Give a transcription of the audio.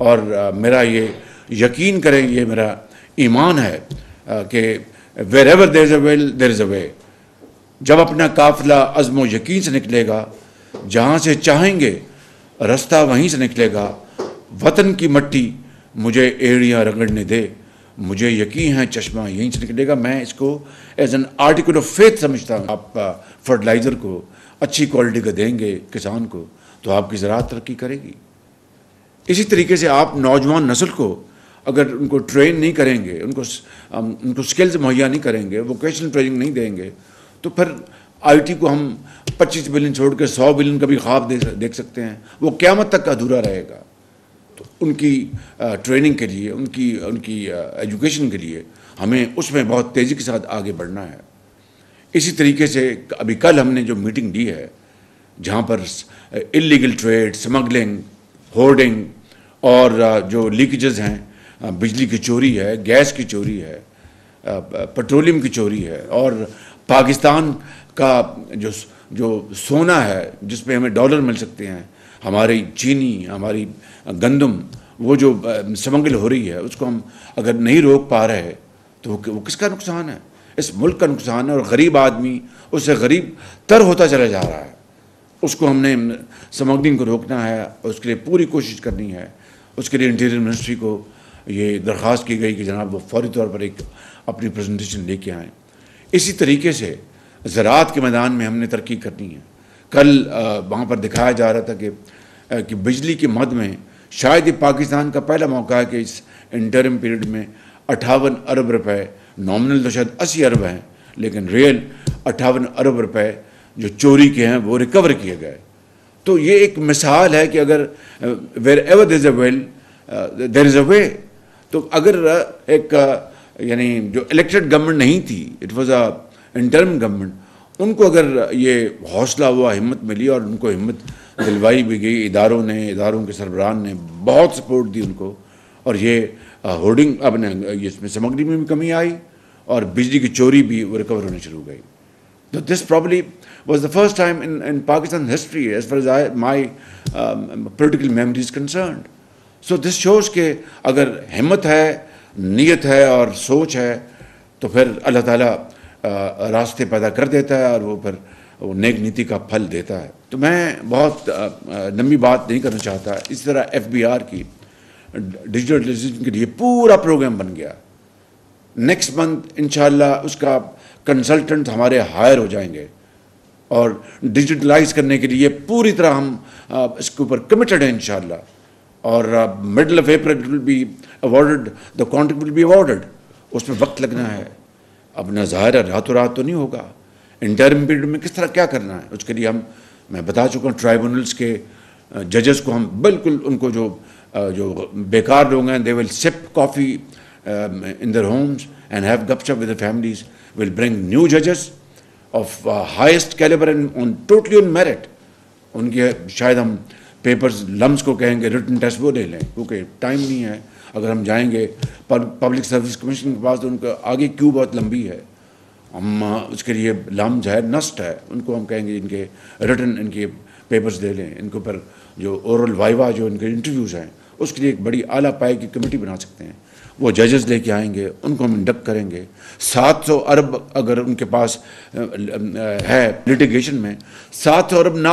और मेरा ये यकीन करें, ये मेरा ईमान है कि wherever there is a will there is a way जब अपना काफिला अज़म यकीन से निकलेगा, जहाँ से चाहेंगे, रास्ता वहीं से निकलेगा। वतन की मट्टी मुझे एड़ियाँ रगड़ने दे। मुझे यकीन है चश्मा यहीं से निकलेगा। मैं इसको as an article of faith समझता हूँ। आप फर्टिलाइज़र को अच्छी क्वालिटी का देंगे किसान को तो आपकी ज़रात तरक्की करेगी। इसी तरीके से आप नौजवान नस्ल को अगर उनको ट्रेन नहीं करेंगे, उनको उनको स्किल्स मुहैया नहीं करेंगे वोकेशनल ट्रेनिंग नहीं देंगे तो फिर आईटी को हम 25 बिलियन छोड़ के 100 बिलियन का भी ख्वाब देख सकते हैं। वो क्यामत तक अधूरा रहेगा। तो उनकी ट्रेनिंग के लिए, उनकी उनकी एजुकेशन के लिए हमें उसमें बहुत तेज़ी के साथ आगे बढ़ना है। इसी तरीके से अभी कल हमने जो मीटिंग दी है, जहाँ पर इलीगल ट्रेड स्मगलिंग होर्डिंग और जो लीकेजेस हैं बिजली की चोरी है, गैस की चोरी है पेट्रोलियम की चोरी है, और पाकिस्तान का जो जो सोना है जिस पे हमें डॉलर मिल सकते हैं, हमारी चीनी, हमारी गंदम, वो जो स्मगल हो रही है, उसको हम अगर नहीं रोक पा रहे तो वो किसका नुकसान है? इस मुल्क का नुकसान है, और गरीब आदमी उससे गरीब तर होता चला जा रहा है। उसको हमने स्मगलिंग को रोकना है, उसके लिए पूरी कोशिश करनी है। उसके लिए इंटीरियर मिनिस्ट्री को ये दरख्वास्त की गई कि जनाब वो फौरी तौर पर एक अपनी प्रेजेंटेशन लेके आएँ। इसी तरीके से ज़रात के मैदान में हमने तरक्की करनी है। कल वहाँ पर दिखाया जा रहा था कि कि बिजली की मद में शायद ये पाकिस्तान का पहला मौका है कि इस इंटरम पीरियड में अट्ठावन अरब रुपए नॉमिनल तो शायद अस्सी अरब हैं, लेकिन रियल अट्ठावन अरब रुपए जो चोरी के हैं, वो रिकवर किए गए। तो ये एक मिसाल है कि अगर wherever there is a will there is a way तो अगर एक यानी जो इलेक्टेड गवर्नमेंट नहीं थी it was a interim government उनको अगर ये हौसला हुआ, हिम्मत मिली और उनको हिम्मत दिलवाई भी गई, इदारों ने, इदारों के सरबराहान ने बहुत सपोर्ट दी उनको, और ये होर्डिंग अपने इसमें सामग्री में भी कमी आई, और बिजली की चोरी भी रिकवर होनी शुरू हो गई। Probably was the first time in in Pakistan history as far as I my political memory is concern so this shows के अगर हिम्मत है नीयत है और सोच है तो फिर अल्लाह ताला रास्ते पैदा कर देता है और वो फिर वो नेक नीति का फल देता है तो मैं बहुत लंबी बात नहीं करना चाहता इस तरह एफ़ बी आर की डिजिटलाइजेशन के लिए पूरा प्रोग्राम बन गया नेक्स्ट मंथ इनशाला उसका कंसल्टेंट हमारे हायर हो जाएँगे। और डिजिटलाइज करने के लिए पूरी तरह हम इसके ऊपर कमिटेड हैं इनशाला और middle of April will be awarded the contract will be awarded उसमें वक्त लगना है। अब न ज़ाहिर है, रातों रात तो नहीं होगा। इंटरम पीरियड में किस तरह क्या करना है? उसके लिए हम, मैं बता चुका हूँ ट्राइब्यूनल्स के जजेस को हम बिल्कुल उनको जो जो बेकार लोग हैं they will sip coffee in their homes and have gupshup with the families will bring new जजेस of highest calibre and on totally on merit उनके शायद हम पेपर्स लम्स को कहेंगे रिटर्न टेस्ट वो ले लें। क्योंकि टाइम नहीं है। अगर हम जाएँगे पब्लिक सर्विस कमीशन के पास तो उनका आगे क्यों बहुत लंबी है? हम उसके लिए लम्स है नष्ट है। उनको हम कहेंगे, इनके रिटर्न इनके पेपर्स दे लें। इनके ऊपर जो ओरल वाइवा जो इनके इंटरव्यूज़ हैं उसके लिए एक बड़ी आला पाए की कमेटी बना सकते हैं। वो जजेस लेके आएँगे, उनको हम इंडक्ट करेंगे। 700 अरब अगर उनके पास है लिटिगेशन में 700 अरब ना